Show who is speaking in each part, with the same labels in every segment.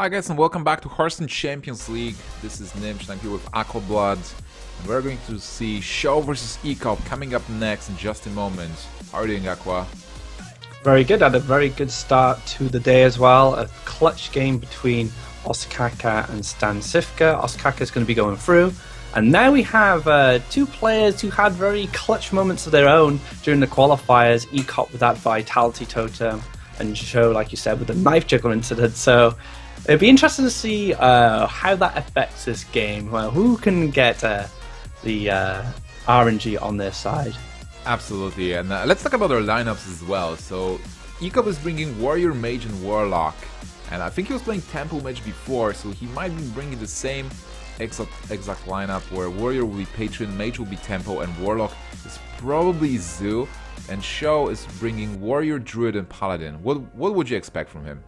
Speaker 1: Hi guys and welcome back to Hearthstone Champions League. This is Gnimsh and I'm here with Aqua Blood. And we're going to see SjoW versus Ek0p coming up next in just a moment. How are you doing Aqua?
Speaker 2: Very good, had a very good start to the day as well. A clutch game between Ostkaka and StanCifka. Ostkaka is going to be going through. And now we have uh, two players who had very clutch moments of their own during the qualifiers. Ek0p with that Vitality Totem and SjoW, like you said, with the Knife Juggle incident. So It'd be interesting to see uh, how that affects this game. Well, who can get uh, the uh, RNG on their side?
Speaker 1: Absolutely, and uh, let's talk about their lineups as well. So, Ek0p is bringing Warrior, Mage, and Warlock, and I think he was playing Tempo Mage before, so he might be bringing the same exact, exact lineup where Warrior will be Patron, Mage will be Tempo, and Warlock is probably Zoo, and SjoW is bringing Warrior, Druid, and Paladin. What what would you expect from him?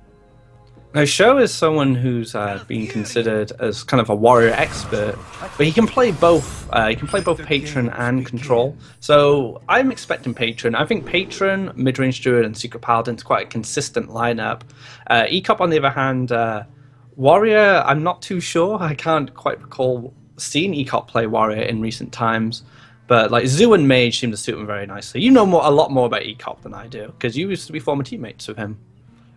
Speaker 2: Now, SjoW is someone who's uh, been considered as kind of a warrior expert, but he can play both. Uh, he can play both Patron and Control. So I'm expecting Patron. I think Patron, Midrange Druid, and Secret Paladin is quite a consistent lineup. Uh, Ek0p, on the other hand, uh, Warrior, I'm not too sure. I can't quite recall seeing Ek0p play Warrior in recent times. But like Zoo and Mage seem to suit him very nicely. You know more, a lot more about Ek0p than I do because you used to be former teammates with him.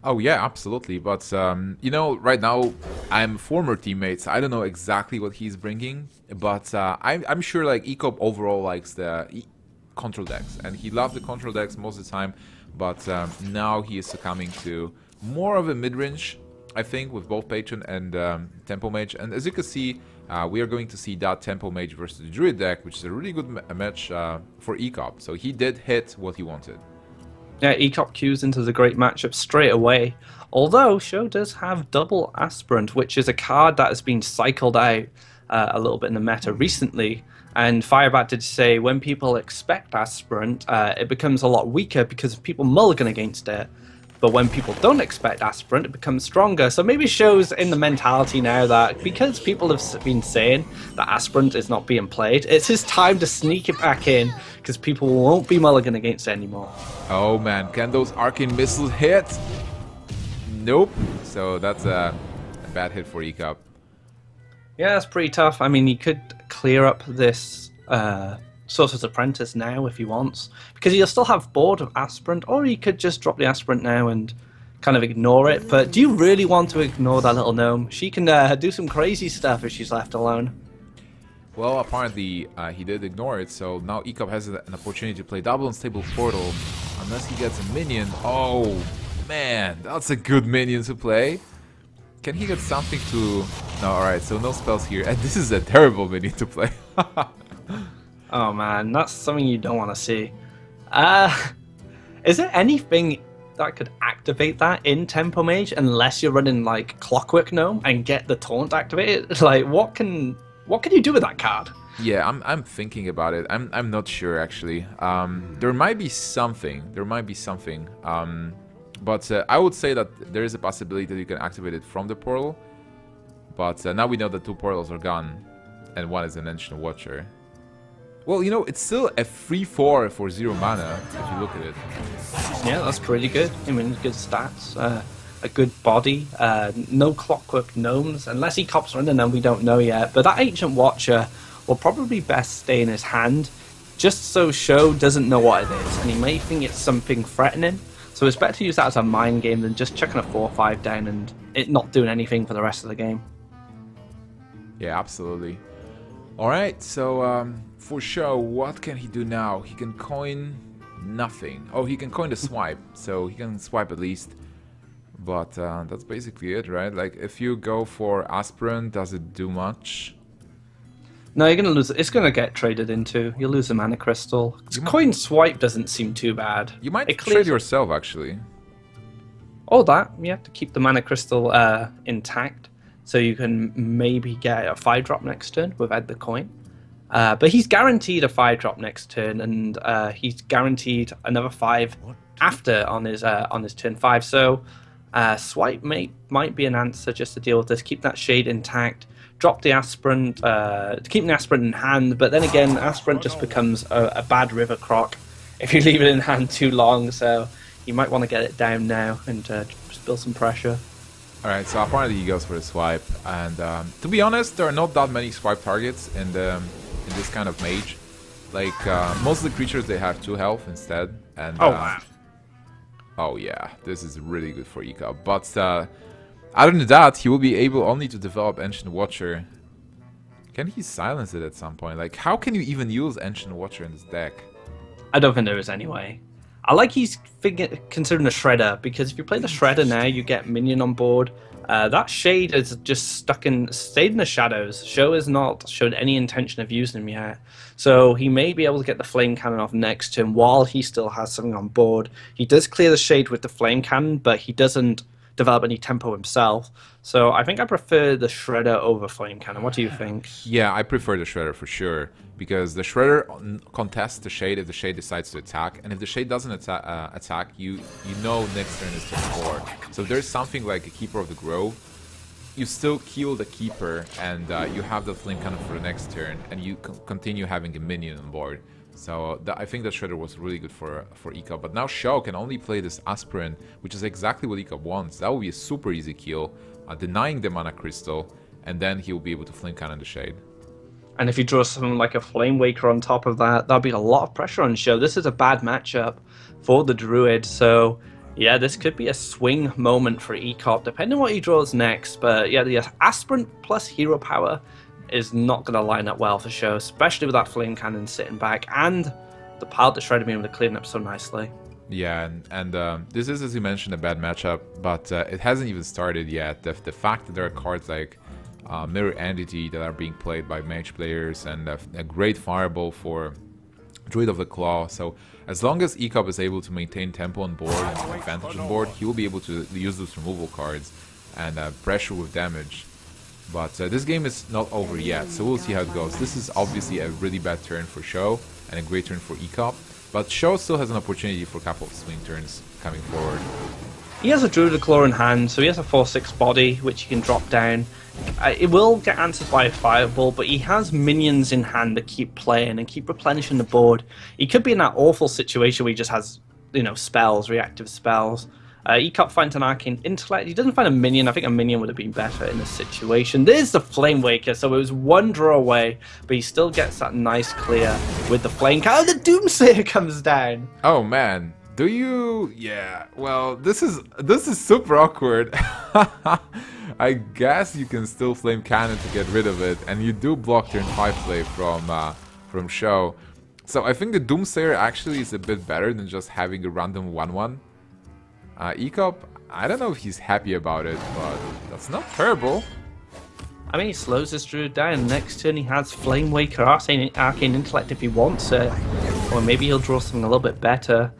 Speaker 1: Oh yeah, absolutely. But um, you know, right now I'm former teammates. I don't know exactly what he's bringing, but uh, I'm, I'm sure like Ek0p overall likes the e control decks, and he loved the control decks most of the time. But um, now he is succumbing to more of a mid-range, I think, with both Patron and um, Tempo Mage. And as you can see, uh, we are going to see that Tempo Mage versus the Druid deck, which is a really good ma match uh, for Ek0p. So he did hit what he wanted.
Speaker 2: Yeah, Ek0p cues into the great matchup straight away. Although SjoW does have double Aspirant, which is a card that has been cycled out uh, a little bit in the meta recently. And Firebat did say when people expect Aspirant, uh, it becomes a lot weaker because people mulligan against it. But when people don't expect aspirant, it becomes stronger. So maybe shows in the mentality now that because people have been saying that aspirant is not being played, it's his time to sneak it back in because people won't be mulligan against it anymore.
Speaker 1: Oh man, can those arcane missiles hit? Nope. So that's a, a bad hit for Ek0p.
Speaker 2: Yeah, that's pretty tough. I mean, he could clear up this uh, Sorcerer's Apprentice now if he wants, because he'll still have board of Aspirant, or he could just drop the Aspirant now and kind of ignore it. But do you really want to ignore that little gnome? She can uh, do some crazy stuff if she's left alone.
Speaker 1: Well, apparently uh, he did ignore it, so now Ek0p has an opportunity to play double unstable portal, unless he gets a minion. Oh, man, that's a good minion to play. Can he get something to... No, alright, so no spells here. And this is a terrible minion to play.
Speaker 2: Oh man, that's something you don't want to see. Uh, is there anything that could activate that in Tempo Mage unless you're running like Clockwork Gnome and get the taunt activated? Like, what can what can you do with that card?
Speaker 1: Yeah, I'm, I'm thinking about it. I'm, I'm not sure actually. Um, there might be something. There might be something. Um, but uh, I would say that there is a possibility that you can activate it from the portal. But uh, now we know that two portals are gone, and one is an Ancient Watcher. Well, you know, it's still a 3-4 for 0 mana, if you look at it.
Speaker 2: Yeah, that's pretty good. I mean, good stats, uh, a good body, uh, no clockwork gnomes, unless he cops running and then we don't know yet. But that Ancient Watcher will probably best stay in his hand, just so SjoW doesn't know what it is, and he may think it's something threatening. So it's better to use that as a mind game than just chucking a 4-5 down and it not doing anything for the rest of the game.
Speaker 1: Yeah, absolutely. Alright, so um, for SjoW, what can he do now? He can coin nothing. Oh, he can coin the swipe, so he can swipe at least. But uh, that's basically it, right? Like, if you go for Aspirant, does it do much?
Speaker 2: No, you're gonna lose. It's gonna get traded into. You'll lose a mana crystal. Coin swipe doesn't seem too bad.
Speaker 1: You might it trade yourself, actually.
Speaker 2: Oh, that you have to keep the mana crystal uh, intact, so you can maybe get a five drop next turn without the coin. Uh, but he's guaranteed a five drop next turn, and uh, he's guaranteed another five after on his uh, on his turn five. So uh, swipe may, might be an answer just to deal with this. Keep that shade intact. Drop the aspirant. Uh, keep the aspirant in hand, but then again, aspirant just becomes a, a bad river croc if you leave it in hand too long. So you might want to get it down now and uh, just build some pressure.
Speaker 1: Alright, so apparently he goes for the swipe, and um, to be honest, there are not that many swipe targets in the in this kind of mage. Like uh, most of the creatures, they have two health instead, and
Speaker 2: Oh,
Speaker 1: uh,
Speaker 2: wow.
Speaker 1: oh yeah, this is really good for Ek0p. But uh, other than that, he will be able only to develop Ancient Watcher. Can he silence it at some point? Like, how can you even use Ancient Watcher in this deck?
Speaker 2: I don't think there is anyway. I like he's considering the Shredder because if you play the Shredder now, you get minion on board. Uh, that Shade is just stuck in, stayed in the shadows. SjoW has not showed any intention of using him yet, so he may be able to get the flame cannon off next to him while he still has something on board. He does clear the Shade with the flame cannon, but he doesn't develop any tempo himself. So I think I prefer the Shredder over flame cannon. What do you think?
Speaker 1: Yeah, I prefer the Shredder for sure because the Shredder contests the Shade if the Shade decides to attack, and if the Shade doesn't atta- uh, attack, you you know next turn is turn four. So if there's something like a Keeper of the Grove, you still kill the Keeper, and uh, you have the Flame Cannon for the next turn, and you continue having a minion on board. So I think that Shredder was really good for for Ek0p, but now SjoW can only play this Aspirant, which is exactly what Ek0p wants. That would be a super easy kill, uh, denying the Mana Crystal, and then he will be able to Flame Cannon the Shade.
Speaker 2: And if you draw something like a Flame Waker on top of that, that'll be a lot of pressure on SjoW. This is a bad matchup for the Druid, so yeah, this could be a swing moment for Ek0p, depending on what he draws next. But yeah, the Aspirant plus Hero Power is not going to line up well for SjoW, especially with that Flame Cannon sitting back and the pile that Shredder being able to clean up so nicely.
Speaker 1: Yeah, and, and um, this is, as you mentioned, a bad matchup, but uh, it hasn't even started yet. The, the fact that there are cards like uh, Mirror Entity that are being played by mage players and a, a great Fireball for Druid of the Claw. So as long as Ek0p is able to maintain tempo on board and advantage on board, he will be able to use those removal cards and uh, pressure with damage. But uh, this game is not over yet, so we'll see how it goes. This is obviously a really bad turn for SjoW and a great turn for Ek0p. But SjoW still has an opportunity for a couple of swing turns coming forward.
Speaker 2: He has a Druid Claw in hand, so he has a 4-6 body, which he can drop down. Uh, it will get answered by a Fireball, but he has minions in hand that keep playing and keep replenishing the board. He could be in that awful situation where he just has, you know, spells, reactive spells. Uh, Ek0p finds an Arcane Intellect. He doesn't find a minion. I think a minion would have been better in this situation. There's the Flame Waker, so it was one draw away, but he still gets that nice clear with the Flame Cannon. Oh, the Doomsayer comes down!
Speaker 1: Oh man, do you? Yeah. Well, this is this is super awkward. I guess you can still flame cannon to get rid of it, and you do block turn five play from uh, from SjoW. So I think the Doomsayer actually is a bit better than just having a random one-one. Uh, Ek0p, I don't know if he's happy about it, but that's not terrible.
Speaker 2: I mean, he slows his druid down. Next turn, he has Flame Waker, Arcane, Arcane Intellect if he wants it. Or maybe he'll draw something a little bit better.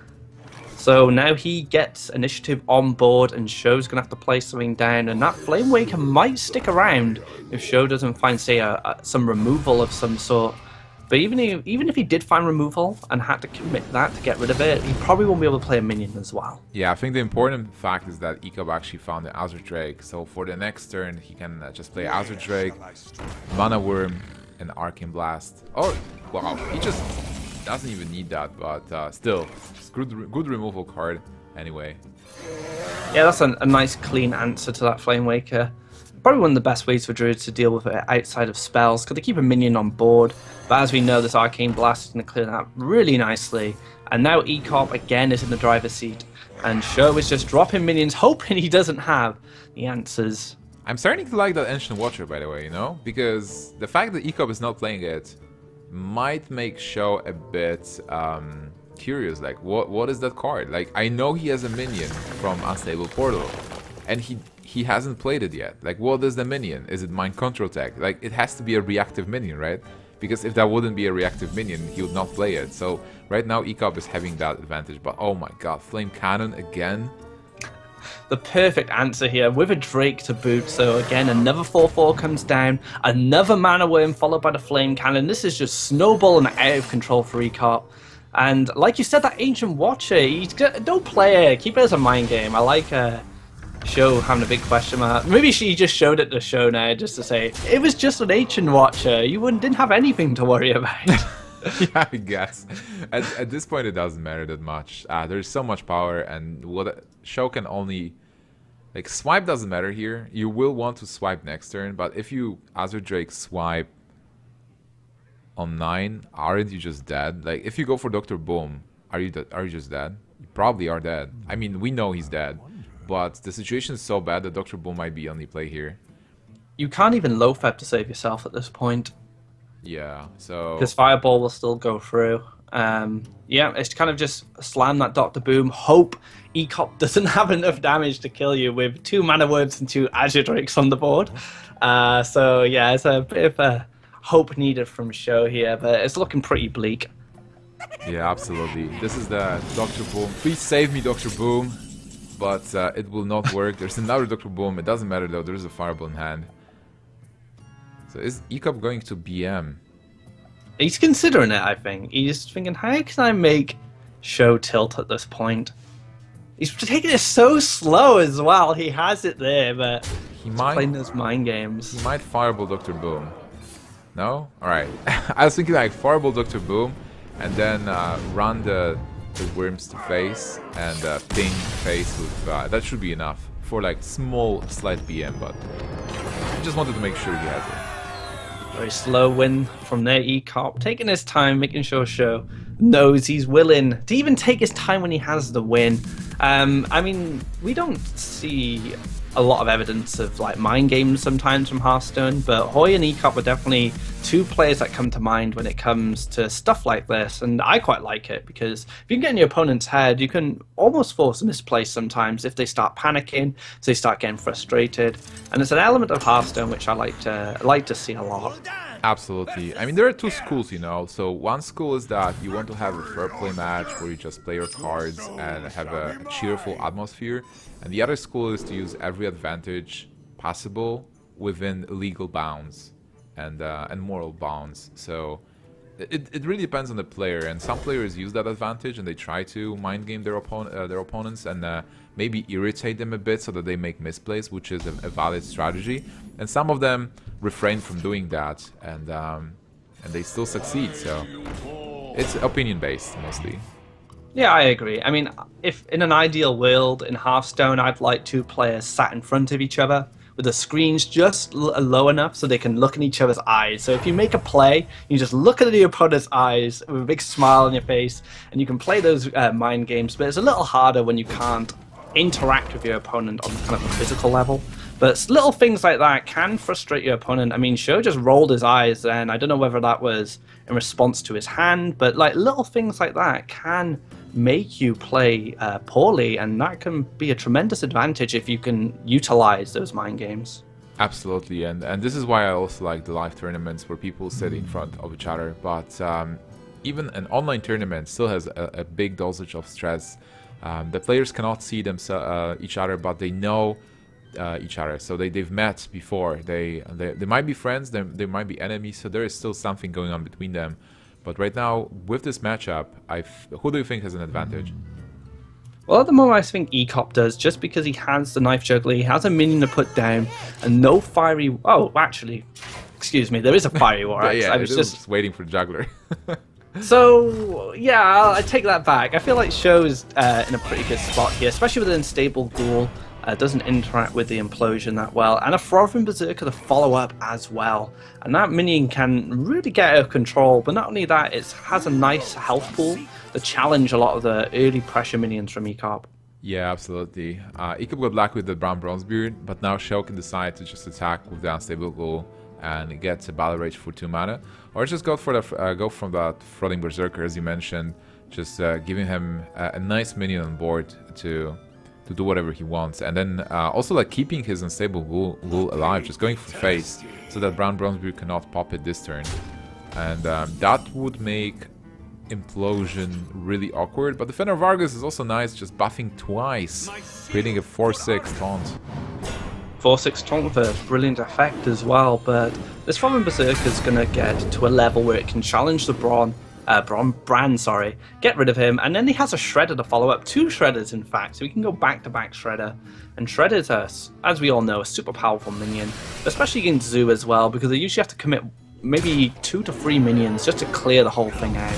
Speaker 2: So now he gets initiative on board, and SjoW's going to have to play something down. And that Flame Waker might stick around if SjoW doesn't find, say, a, a, some removal of some sort. But even if, even if he did find removal and had to commit that to get rid of it, he probably won't be able to play a minion as well.
Speaker 1: Yeah, I think the important fact is that Ek0p actually found the Azure Drake, so for the next turn he can uh, just play Azure Drake, Mana Wyrm, and Arcane Blast. Oh, wow, he just doesn't even need that, but uh, still, it's good, good removal card anyway.
Speaker 2: Yeah, that's a, a nice clean answer to that Flame Waker. Probably one of the best ways for druids to deal with it outside of spells, because they keep a minion on board. But as we know, this Arcane Blast is going to clear that really nicely. And now Ek0p again is in the driver's seat. And SjoW is just dropping minions, hoping he doesn't have the answers.
Speaker 1: I'm starting to like that Ancient Watcher, by the way, you know? Because the fact that Ek0p is not playing it might make SjoW a bit um, curious. Like, what what is that card? Like, I know he has a minion from Unstable Portal, and he he hasn't played it yet. Like, what is the minion? Is it Mind Control Tech? Like, it has to be a reactive minion, right? Because if that wouldn't be a reactive minion, he would not play it. So right now, Ek0p is having that advantage. But oh my god, Flame Cannon again?
Speaker 2: The perfect answer here with a Drake to boot. So again, another 4-4 comes down, another Mana Wyrm followed by the Flame Cannon. This is just snowballing out of control for Ek0p. And like you said, that Ancient Watcher, you don't play it. Keep it as a mind game. I like uh, SjoW having a big question mark. Maybe she just showed it to SjoW now just to say, it was just an Ancient Watcher. You wouldn't, didn't have anything to worry about.
Speaker 1: yeah, I guess. At, at this point, it doesn't matter that much. Uh, there's so much power, and what SjoW can only Like, swipe doesn't matter here. You will want to swipe next turn, but if you Azure Drake swipe on 9, aren't you just dead? Like, if you go for Dr. Boom, are you are you just dead? You probably are dead. I mean, we know he's dead, but the situation is so bad that Dr. Boom might be only play here.
Speaker 2: You can't even low feb to save yourself at this point.
Speaker 1: Yeah, so...
Speaker 2: Because Fireball will still go through. Um, yeah, it's kind of just slam that Doctor Boom. Hope Ek0p doesn't have enough damage to kill you with two mana wyrms and two Azure Drakes on the board. Uh, so yeah, it's a bit of a hope needed from SjoW here, but it's looking pretty bleak.
Speaker 1: Yeah, absolutely. This is the Doctor Boom. Please save me, Doctor Boom. But uh, it will not work. There's another Doctor Boom. It doesn't matter though. There's a Fireball in hand. So is Ek0p going to BM?
Speaker 2: He's considering it, I think. He's thinking, how can I make SjoW tilt at this point? He's taking it so slow as well. He has it there, but he might playing those mind games.
Speaker 1: He might fireball Doctor Boom. No? Alright. I was thinking like fireball Doctor Boom and then uh, run the, the worms to face and uh, ping face with uh, that should be enough for like small slight BM but I just wanted to make sure he has it.
Speaker 2: Very slow win from their Ek0p, taking his time, making sure SjoW knows he's willing to even take his time when he has the win. Um, I mean, we don't see a lot of evidence of like mind games sometimes from Hearthstone, but Hoej and Ek0p are definitely two players that come to mind when it comes to stuff like this, and I quite like it because if you can get in your opponent's head, you can almost force a misplay sometimes if they start panicking, if they start getting frustrated, and it's an element of Hearthstone which I like to like to see a lot.
Speaker 1: Absolutely. I mean, there are two schools, you know. So one school is that you want to have a fair play match where you just play your cards and have a cheerful atmosphere. And the other school is to use every advantage possible within legal bounds and uh, and moral bounds. So it, it really depends on the player, and some players use that advantage and they try to mind game their opponent uh, their opponents and uh, maybe irritate them a bit so that they make misplays, which is a, a valid strategy. And some of them refrain from doing that, and um, and they still succeed. So it's opinion based mostly.
Speaker 2: Yeah, I agree. I mean, if in an ideal world in Hearthstone, I'd like two players sat in front of each other with the screens just low enough so they can look in each other's eyes. So if you make a play, you just look at your opponent's eyes with a big smile on your face, and you can play those uh, mind games. But it's a little harder when you can't interact with your opponent on kind of a physical level. But little things like that can frustrate your opponent. I mean, SjoW just rolled his eyes then. I don't know whether that was in response to his hand, but like little things like that can make you play uh, poorly, and that can be a tremendous advantage if you can utilize those mind games.
Speaker 1: Absolutely, and and this is why I also like the live tournaments where people sit in front of each other. But um, even an online tournament still has a, a big dosage of stress. Um, the players cannot see them uh, each other, but they know uh, each other. So they they've met before. They they, they might be friends. They, they might be enemies. So there is still something going on between them. But right now, with this matchup, I who do you think has an advantage?
Speaker 2: Well, at the moment, I think Ek0p does, just because he has the knife juggler, he has a minion to put down, and no fiery. Oh, actually, excuse me, there is a fiery war.
Speaker 1: yeah, yeah, I was just... just waiting for the juggler.
Speaker 2: so yeah, I'll, I take that back. I feel like SjoW's uh, in a pretty good spot here, especially with an unstable ghoul uh, doesn't interact with the implosion that well, and a Frothing Berserker to follow up as well. And that minion can really get out of control, but not only that, it has a nice health pool to challenge a lot of the early pressure minions from Ek0p.
Speaker 1: Yeah, absolutely. Uh, Ek0p got lucky with the Brann Bronzebeard, but now SjoW can decide to just attack with the Unstable Ghoul and get a Battle Rage for 2 mana, or just go for the uh, go from that Frothing Berserker as you mentioned, just uh, giving him a, a nice minion on board to to do whatever he wants. And then uh, also like keeping his unstable ghoul, ghoul alive, just going for face, so that Brann Bronzebeard cannot pop it this turn. And um, that would make Implosion really awkward, but Defender of Argus is also nice, just buffing twice, creating a 4-6 taunt.
Speaker 2: 4-6 taunt with a brilliant effect as well, but this Frothing Berserker is going to get to a level where it can challenge the Brann uh, Brann, sorry, get rid of him, and then he has a Shredder to follow up, two Shredders in fact, so we can go back to back Shredder. And Shredder's, a, as we all know, a super powerful minion, especially against Zoo as well, because they usually have to commit maybe two to three minions just to clear the whole thing out.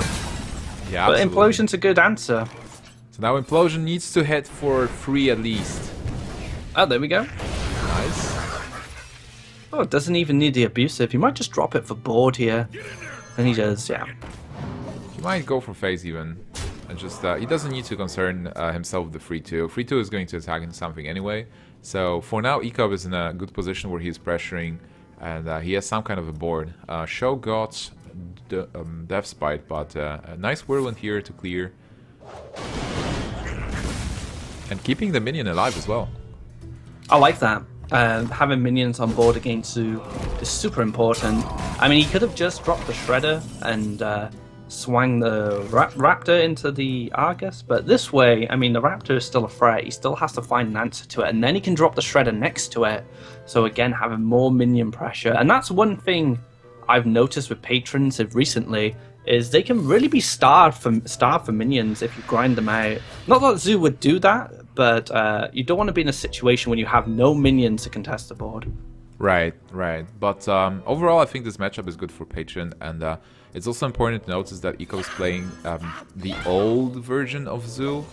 Speaker 2: Yeah, but absolutely. Implosion's a good answer.
Speaker 1: So now Implosion needs to hit for three at least.
Speaker 2: Oh, there we go.
Speaker 1: Nice.
Speaker 2: Oh, it doesn't even need the abusive. He might just drop it for board here. And he does, yeah.
Speaker 1: Might go for phase even. And just, uh, he doesn't need to concern uh, himself with the free 2. Free 2 is going to attack into something anyway. So for now, Ek0p is in a good position where he's pressuring and uh, he has some kind of a board. Uh, SjoW got the um, Death's Bite, but uh, a nice Whirlwind here to clear. And keeping the minion alive as well.
Speaker 2: I like that. Uh, having minions on board against Zoo is super important. I mean, he could have just dropped the Shredder and uh, swung the Ra Raptor into the Argus, but this way, I mean, the Raptor is still a threat. He still has to find an answer to it, and then he can drop the Shredder next to it. So again, having more minion pressure, and that's one thing I've noticed with patrons of recently is they can really be starved for starved for minions if you grind them out. Not that Zoo would do that, but uh, you don't want to be in a situation when you have no minions to contest the board.
Speaker 1: Right, right. But um, overall, I think this matchup is good for Patron, and uh, it's also important to notice that Ek0p is playing um, the old version of Zoo,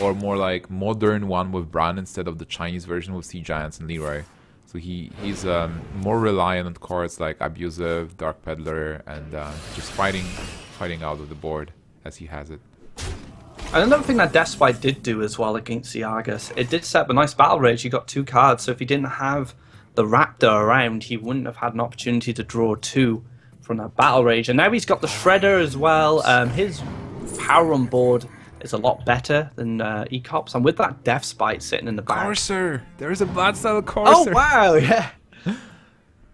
Speaker 1: or more like modern one with Bran instead of the Chinese version with Sea Giants and Leroy. So he he's um, more reliant on cards like Abusive, Dark Peddler, and uh, just fighting fighting out of the board as he has it.
Speaker 2: And another thing that Death's Bite did do as well against the Argus, it did set up a nice battle rage. He got two cards, so if he didn't have the Raptor around, he wouldn't have had an opportunity to draw two from that battle rage. And now he's got the Shredder as well. Um, his power on board is a lot better than uh, Ek0p's. And with that Death's Bite sitting in the back.
Speaker 1: Corsair! There's a Bloodsail Corsair!
Speaker 2: Oh, wow, yeah.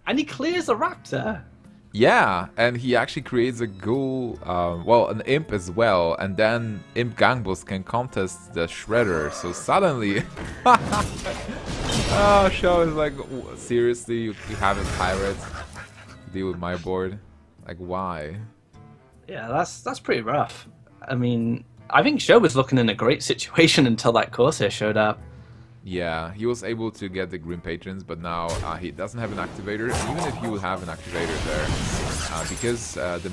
Speaker 2: and he clears the Raptor.
Speaker 1: Yeah, and he actually creates a ghoul, uh, well, an imp as well, and then Imp Gang Boss can contest the Shredder, so suddenly... oh, SjoW is like, seriously, you, you have a pirate deal with my board? Like, why?
Speaker 2: Yeah, that's that's pretty rough. I mean, I think SjoW was looking in a great situation until that Corsair showed up.
Speaker 1: Yeah, he was able to get the Grim Patrons, but now uh, he doesn't have an activator. Even if he would have an activator there, uh, because uh, the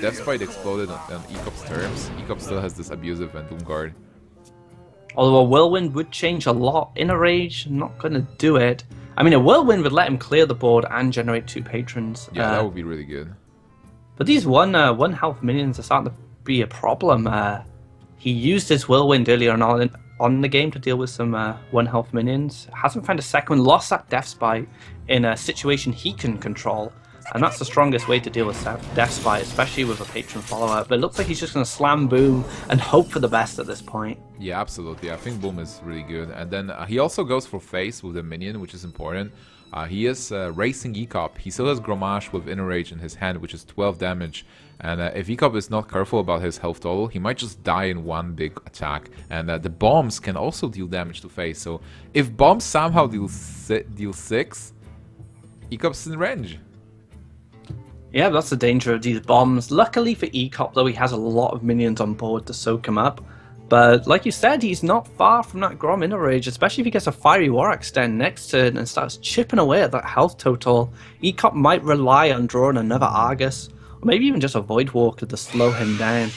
Speaker 1: Death's Bite exploded on, on Ek0p's terms, Ek0p still has this Abusive and Doomguard.
Speaker 2: Although a Whirlwind would change a lot in a Rage, I'm not going to do it. I mean, a Whirlwind would let him clear the board and generate two Patrons.
Speaker 1: Yeah,
Speaker 2: uh,
Speaker 1: that would be really good.
Speaker 2: But these one uh, one health minions are starting to be a problem. Uh, he used his Whirlwind earlier on on the game to deal with some uh, one health minions. Hasn't found a second one, lost that Death's Bite in a situation he can control. And that's the strongest way to deal with Death's Bite, especially with a patron follow-up. But it looks like he's just going to slam Boom and hope for the best at this point.
Speaker 1: Yeah, absolutely. I think Boom is really good. And then uh, he also goes for face with the minion, which is important. Uh, he is uh, racing Ek0p. He still has Grommash with Inner Rage in his hand, which is 12 damage. And uh, if Ek0p is not careful about his health total, he might just die in one big attack. And uh, the bombs can also deal damage to face. So if bombs somehow deal, si deal 6, Ek0p's in range.
Speaker 2: Yeah, that's the danger of these bombs. Luckily for Ek0p, though, he has a lot of minions on board to soak him up. But like you said, he's not far from that Grom Inner Rage, especially if he gets a Fiery War Extend next turn and starts chipping away at that health total. Ek0p might rely on drawing another Argus, or maybe even just a Void Walker to slow him down.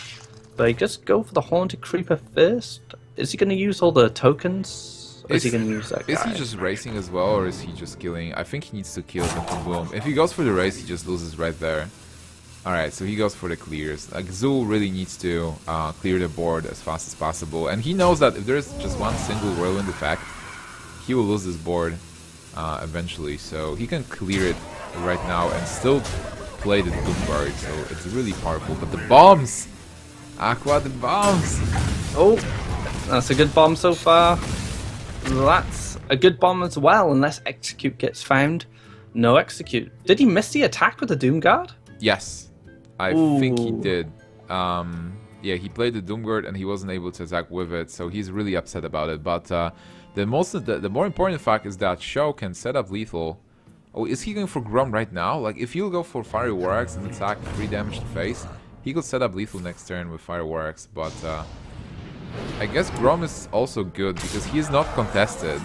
Speaker 2: But he just go for the Haunted Creeper first. Is he going to use all the tokens? Or is, is he going to use that guy?
Speaker 1: Is he just racing as well, or is he just killing? I think he needs to kill something boom. If he goes for the race, he just loses right there. Alright, so he goes for the clears. Like, Zoo really needs to uh, clear the board as fast as possible. And he knows that if there's just one single whirlwind effect, he will lose this board uh, eventually. So he can clear it right now and still play the Doom Doomguard. So it's really powerful. But the bombs! Aqua, the bombs!
Speaker 2: Oh, that's a good bomb so far. That's a good bomb as well, unless Execute gets found. No Execute. Did he miss the attack with the Doomguard?
Speaker 1: Yes. I Ooh. think he did. Um, yeah, he played the Doomguard and he wasn't able to attack with it, so he's really upset about it. But uh, the most, the, the more important fact is that SjoW can set up lethal. Oh, is he going for Grom right now? Like, if you go for Fiery War Axe and attack 3 damage to face, he could set up lethal next turn with Fire War Axe, but uh, I guess Grom is also good because he is not contested.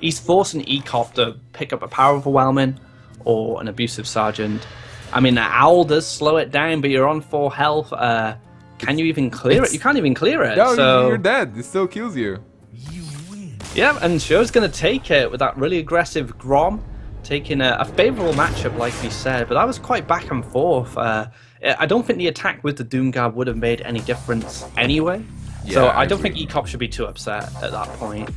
Speaker 2: He's forcing Ek0p to pick up a Power Overwhelming or an Abusive Sergeant I mean, owl does slow it down, but you're on full health. Uh, can you even clear it? You can't even clear it.
Speaker 1: No,
Speaker 2: so...
Speaker 1: you're dead. It still kills you.
Speaker 2: You win. Yeah, and SjoW's going to take it with that really aggressive Grom, taking a, a favourable matchup, like we said, but that was quite back and forth. Uh, I don't think the attack with the Doomguard would have made any difference anyway. Yeah, so I, I don't think Ek0p should be too upset at that point.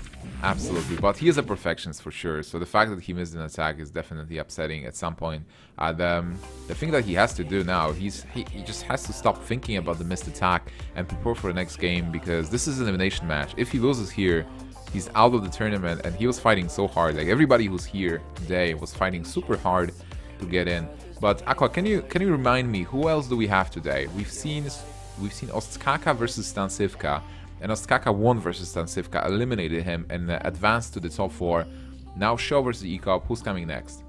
Speaker 1: Absolutely, but he is a perfectionist for sure. So the fact that he missed an attack is definitely upsetting at some point. And um, the thing that he has to do now, he's he, he, just has to stop thinking about the missed attack and prepare for the next game because this is an elimination match. If he loses here, he's out of the tournament, and he was fighting so hard. Like everybody who's here today was fighting super hard to get in. But Aqua, can you can you remind me who else do we have today? We've seen we've seen Ostkaka versus StanCifka and Ostkaka won versus StanCifka, eliminated him, and uh, advanced to the top four. Now SjoW versus Ek0p, who's coming next?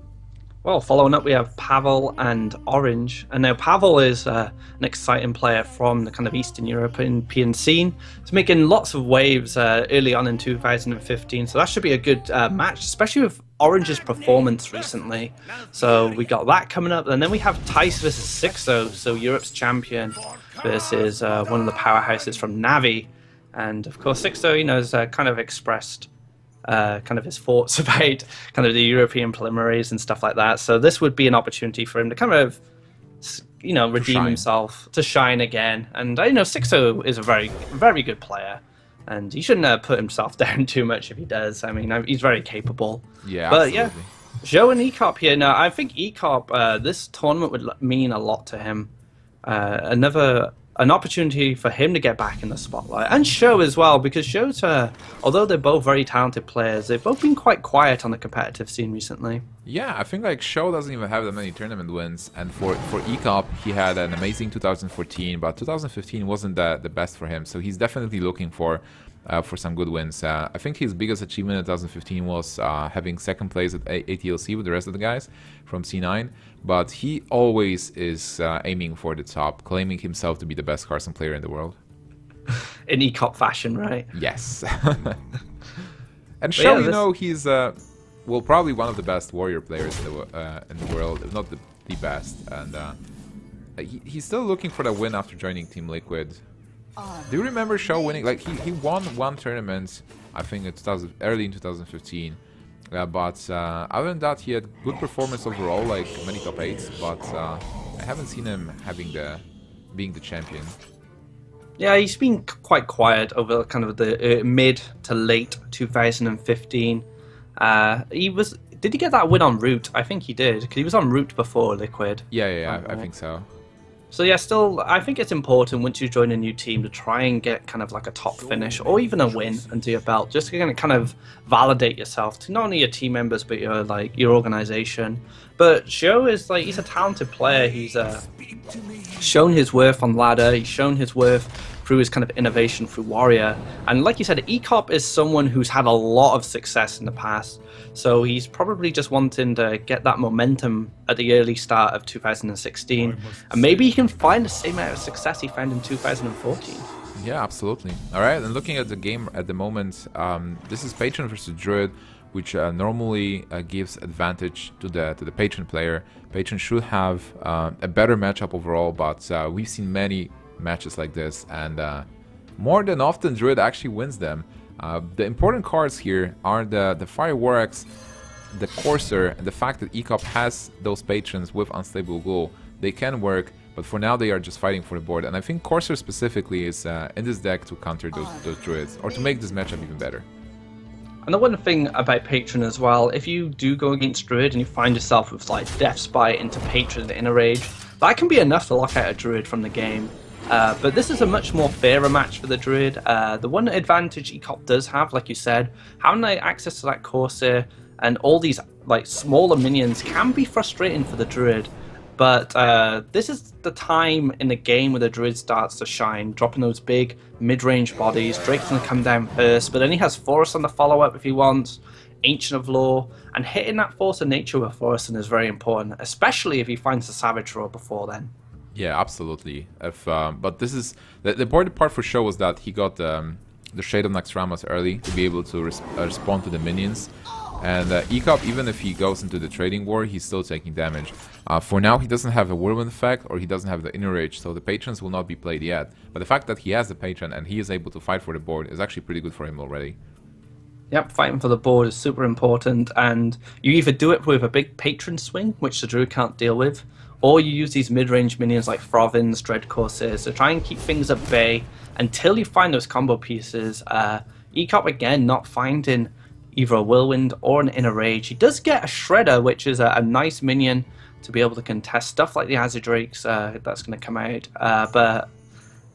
Speaker 2: Well, following up, we have Pavel and Orange. And now Pavel is uh, an exciting player from the kind of Eastern European scene. He's making lots of waves uh, early on in 2015, so that should be a good uh, match, especially with Orange's performance recently. So we got that coming up, and then we have Thijs versus Xixo, so Europe's champion versus uh, one of the powerhouses from Navi. And of course, Xixo, you know, has uh, kind of expressed uh, kind of his thoughts about kind of the European preliminaries and stuff like that. So this would be an opportunity for him to kind of, you know, redeem himself, to shine again. And I uh, you know Xixo is a very, very good player. And he shouldn't uh, put himself down too much if he does. I mean, he's very capable.
Speaker 1: Yeah,
Speaker 2: but
Speaker 1: absolutely.
Speaker 2: yeah, SjoW and Ek0p here. Now, I think Ek0p, uh, this tournament would mean a lot to him. Uh, another an opportunity for him to get back in the spotlight. And SjoW as well because uh, although they're both very talented players they've both been quite quiet on the competitive scene recently.
Speaker 1: Yeah i think like SjoW doesn't even have that many tournament wins. And for for Ek0p he had an amazing 2014 but 2015 wasn't the, the best for him. So he's definitely looking for uh, for some good wins. Uh, I think his biggest achievement in 2015 was uh, having second place at a- ATLC with the rest of the guys from C9. But he always is uh, aiming for the top, claiming himself to be the best Carson player in the world.
Speaker 2: in Ek0p fashion, right?
Speaker 1: Yes. and SjoW yeah, you know, he's uh, well probably one of the best warrior players in the uh, in the world, if not the, the best. And he, he's still looking for the win after joining Team Liquid. Do you remember SjoW winning? Like he, he won one tournament, I think in 2000, early in 2015. Uh, but uh, other than that, he had good performance overall, like many top eights. But uh, I haven't seen him having the being the champion.
Speaker 2: Yeah, he's been quite quiet over kind of the uh, mid to late 2015. Uh, he was. Did he get that win on route? I think he did because he was on route before Liquid.
Speaker 1: Yeah, yeah, yeah I, I think so.
Speaker 2: So yeah, still, I think it's important once you join a new team to try and get kind of like a top finish or even a win under your belt, just to kind of validate yourself to not only your team members but your like your organization. But SjoW is like he's a talented player. He's uh, shown his worth on ladder. He's shown his worth through his kind of innovation through Warrior. And like you said, Ek0p is someone who's had a lot of success in the past. So he's probably just wanting to get that momentum at the early start of 2016. And maybe he can find the same amount of success he found in 2014.
Speaker 1: Yeah, absolutely. All right, and looking at the game at the moment, um, this is Patron versus Druid, which uh, normally uh, gives advantage to the to the Patron player. Patron should have uh, a better matchup overall, but uh, we've seen many matches like this, and uh, more than often Druid actually wins them. Uh, the important cards here are the, the Fire War Axe, the Corsair, and the fact that Ek0p has those patrons with Unstable Ghoul. They can work, but for now they are just fighting for the board. And I think Corsair specifically is uh, in this deck to counter those, those Druids, or to make this matchup even better.
Speaker 2: And the one thing about Patron as well, if you do go against Druid and you find yourself with like Death Spite into Patron Inner Rage, that can be enough to lock out a Druid from the game. Uh, but this is a much more fairer match for the Druid. Uh, the one advantage Ek0p does have, like you said, having access to that Corsair and all these like smaller minions can be frustrating for the Druid. But uh, this is the time in the game where the Druid starts to shine, dropping those big mid-range bodies. Drake's gonna come down first, but then he has Forest on the follow-up if he wants. Ancient of Lore, and hitting that Force of Nature with Thaurissan is very important, especially if he finds the Savage Roar before then.
Speaker 1: Yeah, absolutely. If um, but this is the, the important part for sure was that he got um, the Shade of Naxxramas early to be able to res uh, respond to the minions. And uh, Ek0p, even if he goes into the trading war, he's still taking damage. Uh, for now, he doesn't have a whirlwind effect, or he doesn't have the inner rage, so the patrons will not be played yet. But the fact that he has the patron and he is able to fight for the board is actually pretty good for him already.
Speaker 2: Yep, fighting for the board is super important, and you either do it with a big patron swing, which the Druid can't deal with, or you use these mid-range minions like Frovins, Dread Corsairs to try and keep things at bay until you find those combo pieces. Uh, Ek0p again not finding either a Whirlwind or an Inner Rage. He does get a Shredder, which is a, a nice minion to be able to contest stuff like the Azure uh, that's going to come out. Uh, but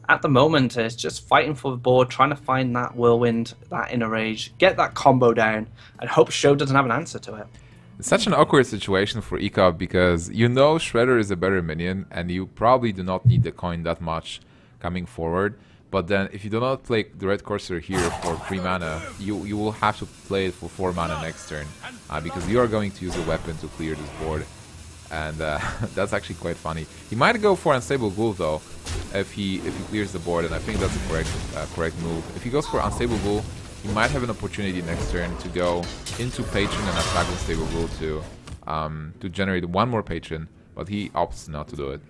Speaker 2: at the moment, it's just fighting for the board, trying to find that Whirlwind, that Inner Rage, get that combo down, and hope SjoW doesn't have an answer to it.
Speaker 1: It's such an awkward situation for Ek0p because you know Shredder is a better minion and you probably do not need the coin that much coming forward. But then if you do not play the Dread Corsair here for 3 mana, you, you will have to play it for 4 mana next turn. Uh, because you are going to use a weapon to clear this board. And uh, that's actually quite funny. He might go for Unstable Ghoul though, if he if he clears the board, and I think that's a correct uh, correct move. If he goes for Unstable Ghoul, he might have an opportunity next turn to go into Patron and attack Unstable Ghoul to, um, to generate one more Patron, but he opts not to do it.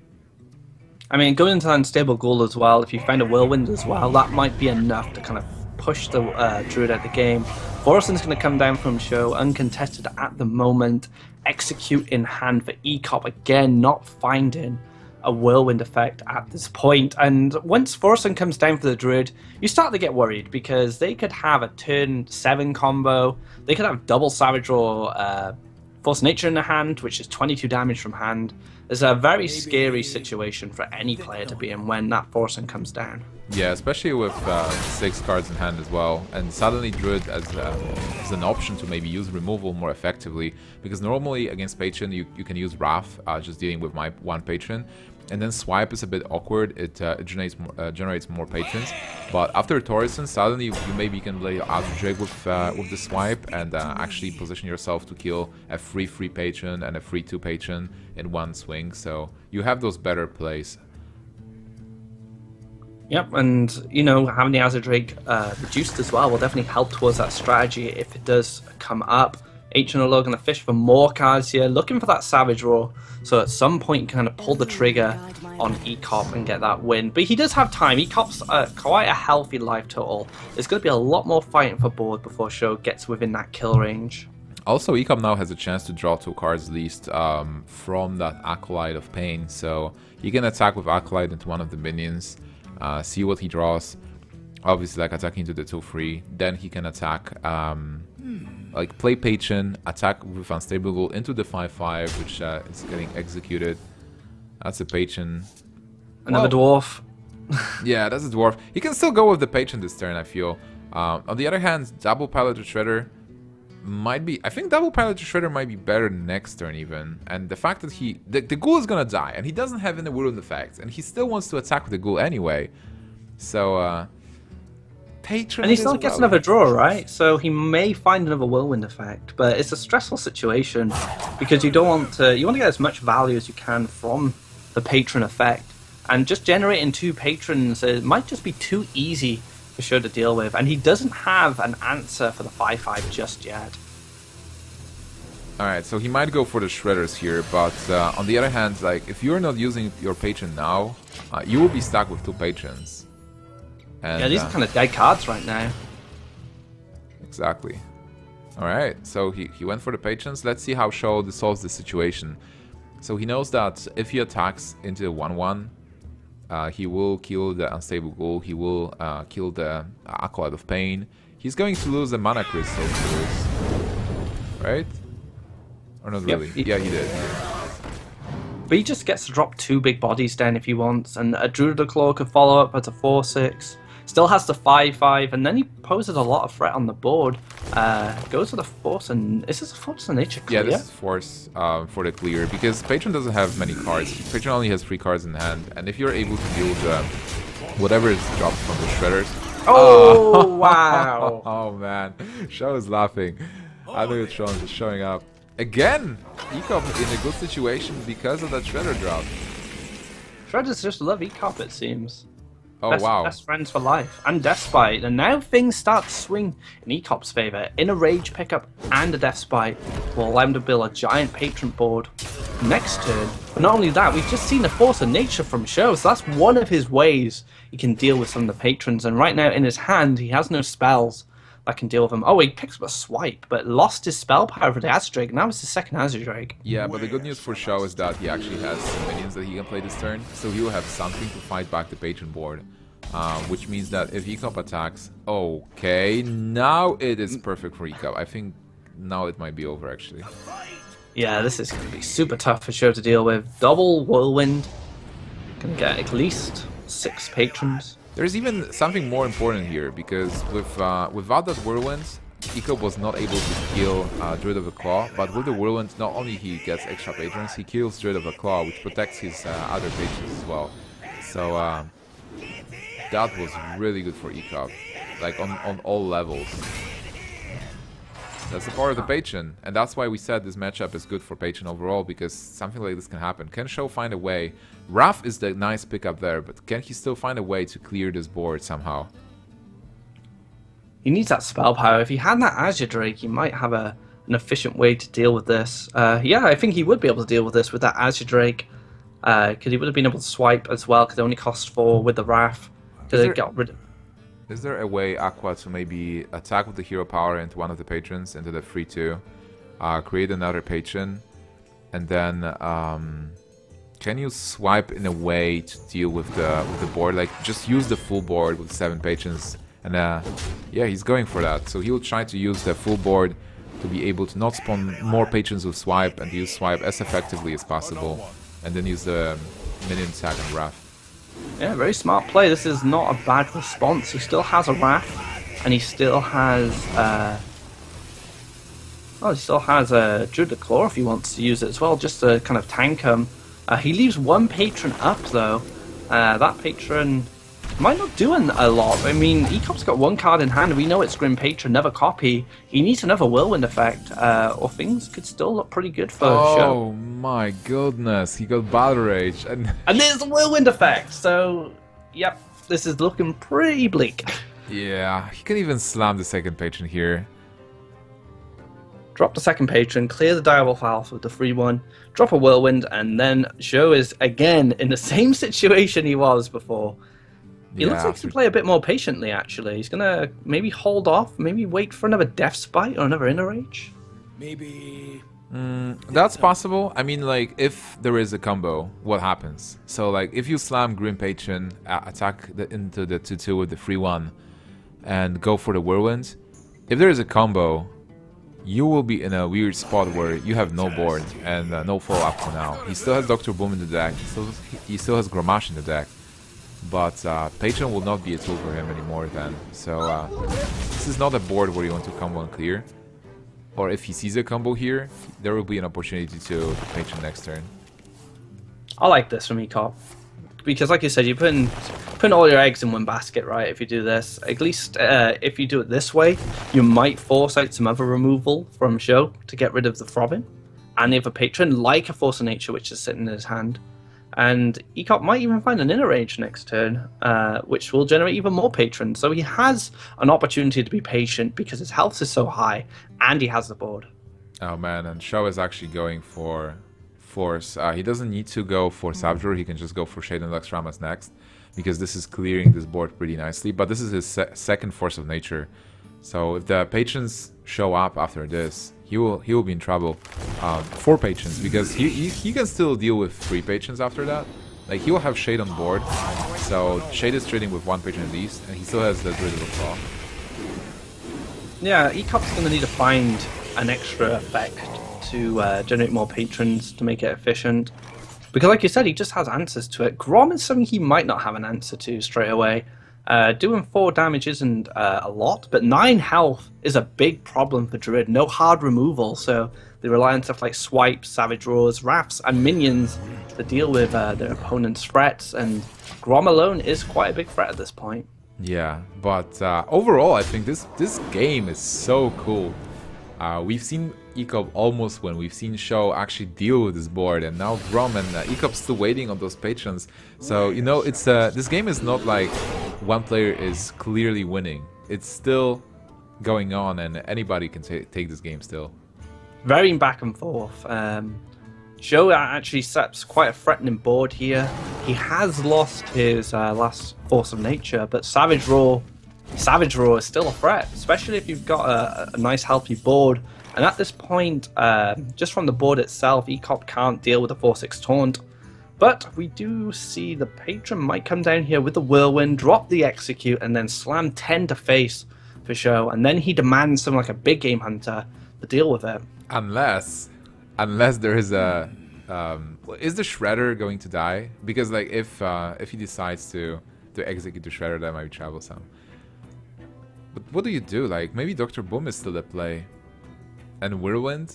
Speaker 2: I mean, going into Unstable Ghoul as well, if you find a Whirlwind as well, that might be enough to kind of push the uh, Druid out of the game. Thaurissan's going to come down from SjoW, uncontested at the moment. Execute in hand for Ek0p again, not finding a whirlwind effect at this point. And once Thaurissan comes down for the Druid, you start to get worried because they could have a turn 7 combo, they could have double Savage or uh, Force Nature in the hand, which is 22 damage from hand. It's a very scary situation for any player to be in when that forcing comes down.
Speaker 1: Yeah, especially with uh, six cards in hand as well, and suddenly Druid as, uh, as an option to maybe use removal more effectively, because normally against Patron you, you can use Wrath, uh, just dealing with my one Patron, and then Swipe is a bit awkward, it, uh, it generates, more, uh, generates more Patrons, but after Thaurissan, suddenly you maybe can play Azure with, uh, with the Swipe and actually position yourself to kill a free free Patron and a free 2 Patron in one swing, so you have those better plays.
Speaker 2: Yep, and you know having the Azure Drake uh, reduced as well will definitely help towards that strategy if it does come up. H and O going to fish for more cards here, looking for that Savage Roar. So at some point, you kind of pull the trigger on Ek0p and get that win. But he does have time. Ek0p's uh, quite a healthy life total. There's going to be a lot more fighting for board before SjoW gets within that kill range.
Speaker 1: Also, Ek0p now has a chance to draw two cards at least um, from that Acolyte of Pain. So he can attack with Acolyte into one of the minions uh, see what he draws. Obviously, like attacking into the 2-3. Then he can attack, um, like play Patron, attack with Unstable Ghoul into the 5-5, which uh, is getting executed. That's a Patron.
Speaker 2: Another dwarf.
Speaker 1: yeah, that's a dwarf. He can still go with the Patron this turn, I feel. Um, on the other hand, double Piloted Shredder might be... I think double Piloted Shredder might be better next turn even. And the fact that he... The, the ghoul is gonna die, and he doesn't have any whirlwind effects, and he still wants to attack with the ghoul anyway. So, uh...
Speaker 2: Patron and he still gets well. another draw, right? So he may find another whirlwind effect, but it's a stressful situation because you don't want to. You want to get as much value as you can from the patron effect, and just generating two patrons it might just be too easy for sure to deal with, and he doesn't have an answer for the 5-5 just yet.
Speaker 1: Alright, so he might go for the Shredders here, but uh, on the other hand, like, if you're not using your Patron now, uh, you will be stuck with two Patrons.
Speaker 2: And, yeah, these uh, are kind of dead cards right now.
Speaker 1: Exactly. Alright, so he, he went for the Patrons. Let's see how SjoW solves the situation. So he knows that if he attacks into a 1-1, uh, he will kill the Unstable Ghoul. He will uh, kill the Acolyte of Pain. He's going to lose the Mana Crystal Right? Or not yep. really? yeah, he did.
Speaker 2: But he just gets to drop two big bodies down if he wants, and a Druid of Claw could follow up at a 4-6. Still has the 5-5, and then he poses a lot of threat on the board. Uh, goes for the Force, and is this a Force of Nature clear?
Speaker 1: Yeah, this is Force uh, for the clear, because Patron doesn't have many cards. Patron only has three cards in hand, and if you're able to deal with uh, whatever is dropped from the Shredders...
Speaker 2: Oh, wow!
Speaker 1: oh, man. SjoW is laughing. I think showing, just showing up. Again! Ek0p in a good situation because of that Shredder drop.
Speaker 2: Shredders just love Ek0p, it seems.
Speaker 1: Oh
Speaker 2: best,
Speaker 1: wow!
Speaker 2: Best friends for life and Death's Bite, and now things start to swing in Ek0p's favor. In a rage pickup and a Death's Bite will allow him to build a giant patron board next turn. But not only that, we've just seen the force of nature from SjoW, so that's one of his ways he can deal with some of the patrons. And right now in his hand, he has no spells that can deal with him. Oh, he picks up a swipe, but lost his spell power for the Azure Drake. Now it's his second Azure Drake.
Speaker 1: Yeah, but the good news for SjoW is that he actually has some minions that he can play this turn, so he will have something to fight back the patron board. Uh, which means that if Ek0p attacks, okay, now it is perfect for Ek0p. I think now it might be over actually.
Speaker 2: Yeah, this is going to be super tough for SjoW to deal with. Double Whirlwind, gonna get at least six patrons.
Speaker 1: There's even something more important here because with uh, without that whirlwind, Ek0p was not able to kill uh, Druid of the Claw, but with the whirlwind, not only he gets extra patrons, he kills Druid of the Claw, which protects his uh, other patrons as well. So uh, that was really good for Ek0p, like on on all levels. That's the power of the patron, and that's why we said this matchup is good for patron overall, because something like this can happen. Can SjoW find a way? Wrath is the nice pickup there, but can he still find a way to clear this board somehow?
Speaker 2: He needs that spell power. If he had that Azure Drake, he might have a an efficient way to deal with this. Uh, yeah, I think he would be able to deal with this with that Azure Drake, because uh, he would have been able to swipe as well, because it only costs four with the Wrath. Because
Speaker 1: there...
Speaker 2: got rid of
Speaker 1: is there a way Aqua to maybe attack with the hero power into one of the patrons, into the free 2, uh, create another patron, and then um, can you swipe in a way to deal with the with the board? Like just use the full board with seven patrons, and uh, yeah, he's going for that. So he'll try to use the full board to be able to not spawn more patrons with swipe and use swipe as effectively as possible, and then use the minion attack and Wrath.
Speaker 2: Yeah, very smart play. This is not a bad response. He still has a Wrath, and he still has. Uh... Oh, he still has a Druid of Claw if he wants to use it as well, just to kind of tank him. Uh, he leaves one patron up though. Uh, that patron might not doing a lot. I mean, Ek0p's got one card in hand. We know it's Grim Patron, never copy. He needs another Whirlwind effect, uh, or things could still look pretty good for
Speaker 1: oh. Oh my goodness, he got Battle Rage. And,
Speaker 2: and there's the Whirlwind effect, so, yep, this is looking pretty bleak.
Speaker 1: Yeah, he can even slam the second patron here.
Speaker 2: Drop the second patron, clear the Direwolf Alpha with the free one, drop a Whirlwind, and then SjoW is again in the same situation he was before. He yeah, looks like he can play a bit more patiently, actually. He's going to maybe hold off, maybe wait for another Death's Bite or another Inner Rage.
Speaker 1: Maybe. Mm, that's possible. I mean, like, if there is a combo, what happens? So, like, if you slam Grim Patron, uh, attack the, into the 2 2 with the free one, and go for the Whirlwind, if there is a combo, you will be in a weird spot where you have no board and uh, no follow up to now. He still has Dr. Boom in the deck, he still, he still has Grommash in the deck but uh, Patron will not be a tool for him anymore then. So uh, this is not a board where you want to combo and clear. Or if he sees a combo here, there will be an opportunity to, Patron next turn.
Speaker 2: I like this from Ek0p. Because like you said, you're putting, putting all your eggs in one basket, right, if you do this. At least uh, if you do it this way, you might force out some other removal from SjoW to get rid of the Throbbing. And if a patron, like a Force of Nature, which is sitting in his hand, and Ek0p might even find an inner rage next turn, uh, which will generate even more patrons. So he has an opportunity to be patient because his health is so high, and he has the board.
Speaker 1: Oh man, and SjoW is actually going for Force. Uh, he doesn't need to go for Savage he can just go for Shade and Lux Naxxramas next, because this is clearing this board pretty nicely. But this is his se second Force of Nature. So if the patrons show up after this, he will he will be in trouble. Uh, four patrons because he, he, he can still deal with three patrons after that. Like he will have Shade on board, so Shade is trading with one patron at least, and he still has the Druid of the Claw.
Speaker 2: Yeah, Ek0p's gonna need to find an extra effect to uh, generate more patrons to make it efficient. Because like you said, he just has answers to it. Grom is something he might not have an answer to straight away. Uh, doing 4 damage isn't uh, a lot, but 9 health is a big problem for Druid. No hard removal, so they rely on stuff like swipes, savage roars, Wraths, and minions to deal with uh, their opponent's threats, and Grom alone is quite a big threat at this point.
Speaker 1: Yeah, but uh, overall, I think this, this game is so cool. Uh, we've seen Ek0p almost when we've seen SjoW actually deal with this board, and now Grom and uh, Ek0p's still waiting on those patrons. So you know, it's uh, this game is not like one player is clearly winning. It's still going on, and anybody can take this game still.
Speaker 2: Varying back and forth. Um, SjoW actually sets quite a threatening board here. He has lost his uh, last Force of Nature, but Savage Roar Savage Roar is still a threat, especially if you've got a, a nice healthy board. And at this point, uh, just from the board itself, Ek0p can't deal with the 4-6 taunt. But we do see the Patron might come down here with the Whirlwind, drop the Execute, and then slam 10 to face for SjoW. And then he demands something like a Big Game Hunter to deal with it.
Speaker 1: Unless, unless there is a, um, is the Shredder going to die? Because like if uh, if he decides to to execute the Shredder, that might be troublesome. But what do you do? Like maybe Doctor Boom is still at play, and Whirlwind.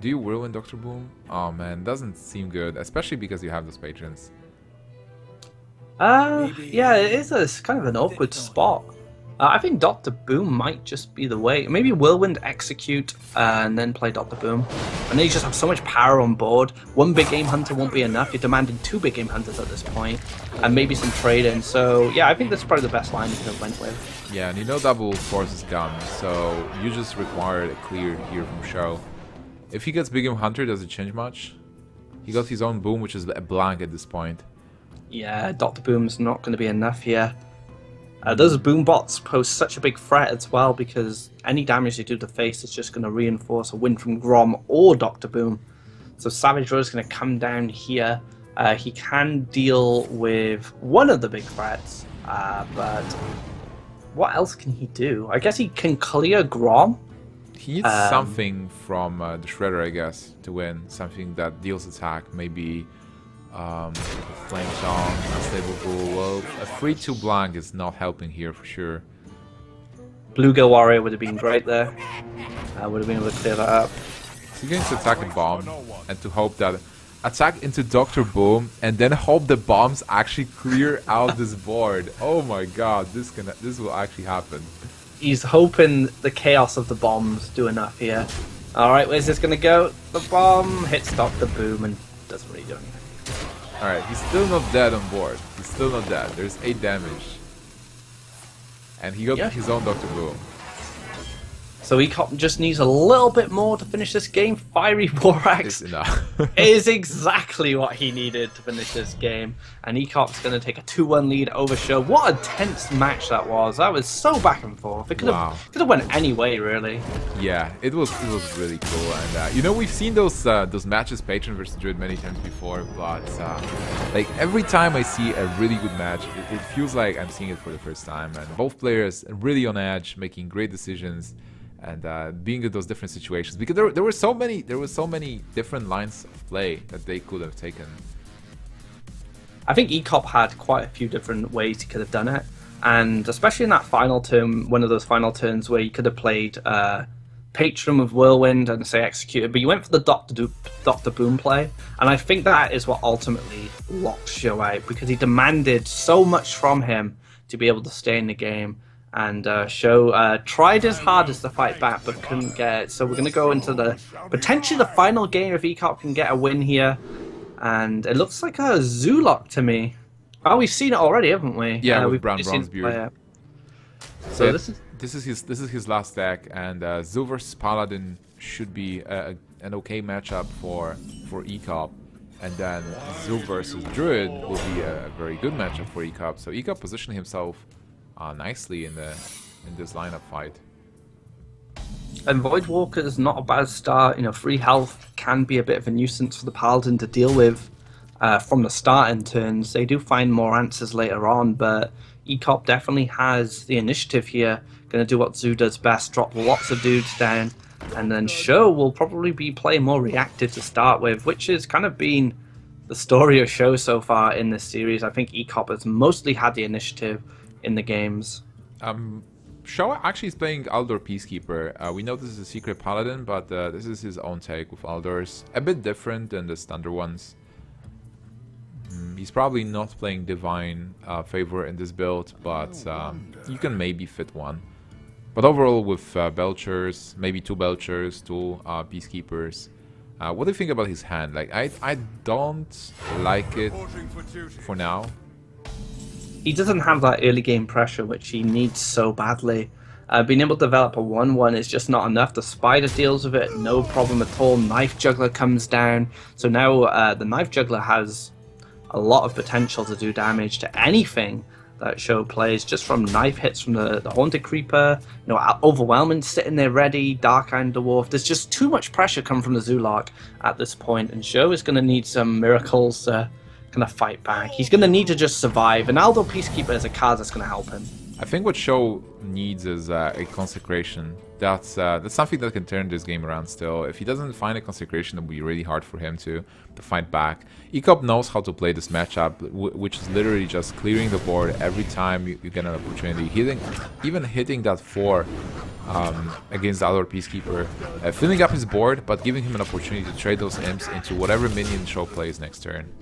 Speaker 1: Do you Whirlwind Doctor Boom? Oh man, doesn't seem good, especially because you have those patrons.
Speaker 2: Uh, yeah, it is a it's kind of an awkward spot. Uh, I think Doctor Boom might just be the way. Maybe Whirlwind execute uh, and then play Doctor Boom. And then you just have so much power on board. One big game hunter won't be enough. You're demanding two big game hunters at this point, and maybe some trading. So yeah, I think that's probably the best line you could have went with.
Speaker 1: Yeah, and you know double force is gone, so you just require a clear here from SjoW. If he gets Big Game Hunter, does it change much? He got his own boom, which is a blank at this point.
Speaker 2: Yeah, Doctor Boom's not going to be enough here. Uh, those boom bots pose such a big threat as well because any damage they do to face is just going to reinforce a win from Grom or Doctor Boom. So Savage Roar is going to come down here. Uh, he can deal with one of the big threats, uh, but what else can he do? I guess he can clear Grom.
Speaker 1: He needs um, something from uh, the Shredder, I guess, to win. Something that deals attack, maybe um, Flame Song, Unstable Bull. Well, a free 2 blank is not helping here for sure.
Speaker 2: Bluegill Warrior would have been great there. I would have been able to clear that up.
Speaker 1: So you're going to attack a bomb and to hope that attack into Doctor Boom and then hope the bombs actually clear out this board. Oh my god, this can this will actually happen.
Speaker 2: He's hoping the chaos of the bombs do enough here. Alright, where's this gonna go? The bomb hits Doctor Boom and doesn't really do anything.
Speaker 1: Alright, he's still not dead on board. He's still not dead. There's 8 damage. And he got his own Dr. Boom.
Speaker 2: So Ek0p just needs a little bit more to finish this game. Fiery War Axe is exactly what he needed to finish this game. And Ek0p's going to take a 2-1 lead over SjoW. What a tense match that was. That was so back and forth. It could wow. have could have went any way, really.
Speaker 1: Yeah, it was it was really cool. And uh, you know, we've seen those uh, those matches, Patron versus Druid, many times before. But uh, like every time I see a really good match, it, it feels like I'm seeing it for the first time. And both players really on edge, making great decisions and uh, being in those different situations because there, there were so many there were so many different lines of play that they could have taken.
Speaker 2: I think Ek0p had quite a few different ways he could have done it, and especially in that final turn, one of those final turns where he could have played uh, Patron with Whirlwind and say executed, but you went for the Doctor Do- Doctor Boom play, and I think that is what ultimately locked SjoW out because he demanded so much from him to be able to stay in the game and uh, SjoW uh, tried his hardest to fight back but couldn't get it. So we're going to go into the potentially the final game if Ek0p can get a win here. And it looks like a Zoolock to me. Oh, we've seen it already, haven't we?
Speaker 1: Yeah,
Speaker 2: uh,
Speaker 1: with Brann Bronzebeard. So yeah, this is this is his this is his last deck, and uh, Zilver's Paladin should be a, an okay matchup for for Ek0p. And then Zoo versus Druid will be a very good matchup for Ek0p. So Ek0p positioning himself uh, nicely in the in this lineup fight.
Speaker 2: And Voidwalker is not a bad start. You know, free health can be a bit of a nuisance for the Paladin to deal with uh, from the start in turns. They do find more answers later on, but Ek0p definitely has the initiative here. Going to do what Zoo does best, drop lots of dudes down, and then SjoW will probably be playing more reactive to start with, which has kind of been the story of SjoW so far in this series. I think Ek0p has mostly had the initiative in the games.
Speaker 1: Um, Showa actually is playing Aldor Peacekeeper. Uh, we know this is a secret paladin, but uh, this is his own take with Aldors. A bit different than the standard ones. Mm, he's probably not playing Divine uh, Favor in this build, but um, you can maybe fit one. But overall, with uh, Belchers, maybe two Belchers, two uh, Peacekeepers. Uh, what do you think about his hand? Like, I, I don't like it for now
Speaker 2: he doesn't have that early game pressure which he needs so badly. Uh, being able to develop a 1 1 is just not enough. The spider deals with it, no problem at all. Knife Juggler comes down. So now uh, the Knife Juggler has a lot of potential to do damage to anything. that SjoW plays, just from knife hits from the, the Haunted Creeper, you know, overwhelming, sitting there ready, Dark Iron Dwarf. There's just too much pressure coming from the Zoolock at this point, and SjoW is going to need some miracles to kind of fight back. He's going to need to just survive, and Aldor Peacekeeper is a card that's going to help him.
Speaker 1: I think what SjoW needs is uh, a consecration. That's uh, that's something that can turn this game around. Still, if he doesn't find a consecration, it'll be really hard for him to to fight back. Ek0p knows how to play this matchup, which is literally just clearing the board every time you, you get an opportunity. Hitting, even hitting that four um, against the other peacekeeper, uh, filling up his board, but giving him an opportunity to trade those imps into whatever minion SjoW plays next turn.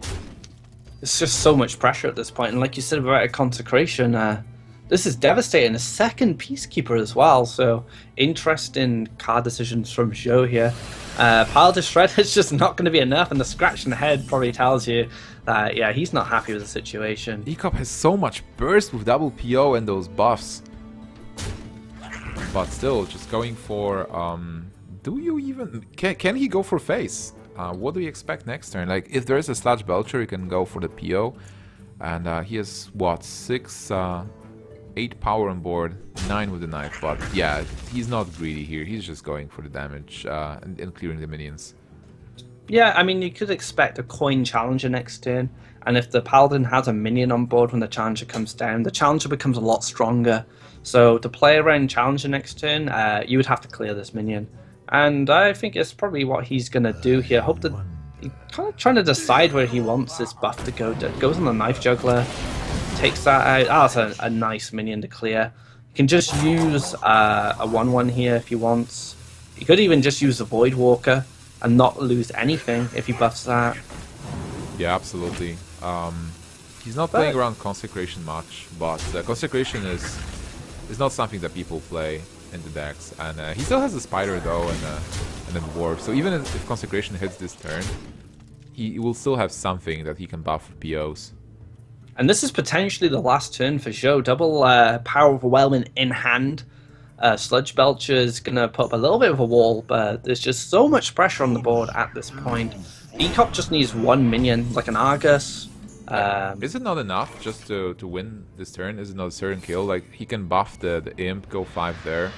Speaker 2: It's just so much pressure at this point, and like you said about a consecration. Uh this is devastating. A second Peacekeeper as well, so interesting card decisions from Joe here. Uh, Pile to Shred is just not going to be enough, and the scratch in the head probably tells you that, yeah, he's not happy with the situation.
Speaker 1: Ek0p has so much burst with double PO and those buffs. But still, just going for... Um, do you even... Can, can he go for face? Uh, what do we expect next turn? Like, if there is a Sludge Belcher, you can go for the PO. And uh, he has, what, six... Uh, 8 power on board, 9 with the knife, but yeah, he's not greedy here. He's just going for the damage uh, and, and, clearing the minions.
Speaker 2: Yeah, I mean, you could expect a coin challenger next turn, and if the paladin has a minion on board when the challenger comes down, the challenger becomes a lot stronger. So to play around challenger next turn, uh, you would have to clear this minion. And I think it's probably what he's going to do here. Hope that he's kind of trying to decide where he wants this buff to go. Goes on the knife juggler, takes that out. Oh, that's a, a nice minion to clear. You can just use uh, a 1-1 here if you want. You could even just use the Void Walker and not lose anything if he buffs that.
Speaker 1: Yeah, absolutely. Um, he's not playing but, around Consecration much, but uh, Consecration is is not something that people play in the decks. And uh, he still has a Spider though and, uh, and a Dwarf, so even if Consecration hits this turn, he will still have something that he can buff with POs.
Speaker 2: And this is potentially the last turn for Joe. Double uh, power overwhelming in hand. Uh, Sludge Belcher is going to put up a little bit of a wall, but there's just so much pressure on the board at this point. Ek0p just needs one minion, like an Argus. Um,
Speaker 1: is it not enough just to, to win this turn? Is it not a certain kill? Like, he can buff the, the Imp, go 5 there,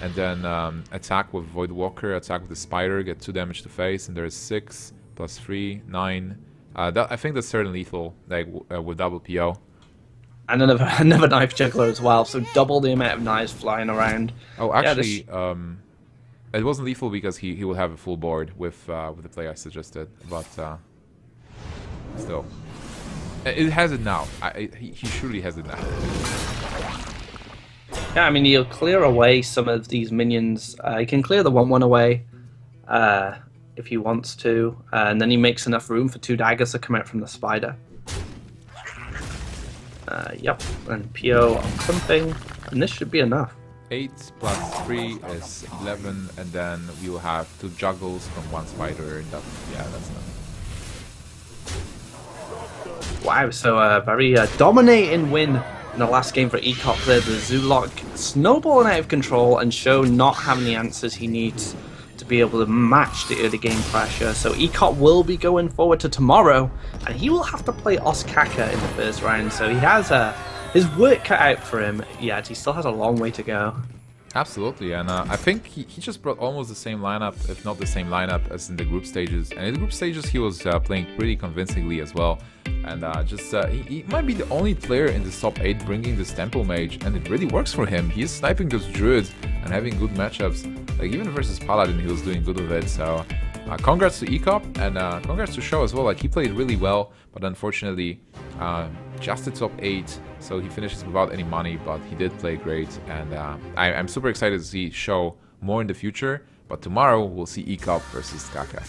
Speaker 1: and then um, attack with Void Walker, attack with the Spider, get 2 damage to face, and there's 6 plus 3, 9, uh, that, I think that's certainly lethal, like uh, with double PO.
Speaker 2: And another another knife juggler as well, so double the amount of knives flying around.
Speaker 1: Oh, actually, yeah, um, it wasn't lethal because he, he will have a full board with uh, with the play I suggested, but uh, still, it has it now. I, he, he surely has it now.
Speaker 2: Yeah, I mean he'll clear away some of these minions. Uh, he can clear the one one away. Uh, if he wants to, uh, and then he makes enough room for two daggers to come out from the spider. Uh, yep, and PO on something, and this should be enough.
Speaker 1: 8 plus 3 is 11, and then we will have two juggles from one spider, and that, yeah, that's enough.
Speaker 2: Wow, so a very uh, dominating win in the last game for Ek0p there. The Zoolock snowballing out of control and SjoW not having the answers he needs to be able to match the early game pressure. So Ek0p will be going forward to tomorrow, and he will have to play Ostkaka in the first round. So he has a his work cut out for him. Yet he still has a long way to go.
Speaker 1: Absolutely, and uh, I think he, he just brought almost the same lineup, if not the same lineup, as in the group stages. And in the group stages, he was uh, playing pretty convincingly as well. And uh, just uh, he, he, might be the only player in the top 8 bringing this Tempo Mage, and it really works for him. He's sniping those Druids and having good matchups. Like even versus Paladin, he was doing good with it. So uh, congrats to Ek0p, and uh, congrats to SjoW as well. Like he played really well, but unfortunately, just the top 8 so he finishes without any money, but he did play great, and uh, I, am super excited to see SjoW more in the future. But tomorrow we'll see Ek0p versus Kaka.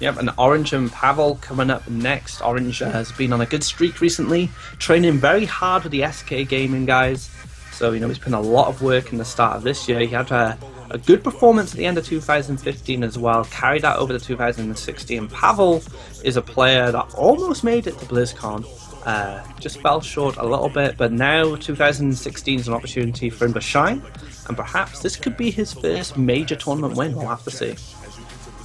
Speaker 2: Yep, and Orange and Pavel coming up next. Orange has been on a good streak recently, training very hard with the SK Gaming guys. So, you know, he's put in a lot of work in the start of this year. He had a, a good performance at the end of 2015 as well, carried that over to 2016. Pavel is a player that almost made it to BlizzCon, uh, just fell short a little bit, but now 2016 is an opportunity for him to shine, and perhaps this could be his first major tournament win. We'll have to see.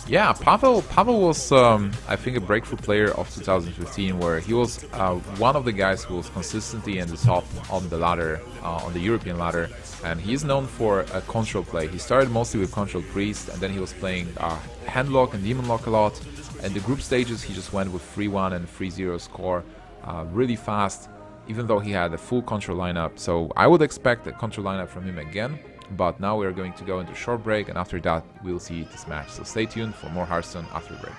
Speaker 1: Yeah, Pavel Pavel was, um, I think, a breakthrough player of 2015, where he was uh, one of the guys who was consistently in the top on the ladder, uh, on the European ladder, and he is known for a control play. He started mostly with control priest, and then he was playing uh, handlock and demon lock a lot. And the group stages, he just went with 3-1 and 3-0 score, uh, really fast, even though he had a full control lineup. So I would expect a control lineup from him again. But now we are going to go into short break, and after that, we'll see this match. So stay tuned for more Hearthstone after break.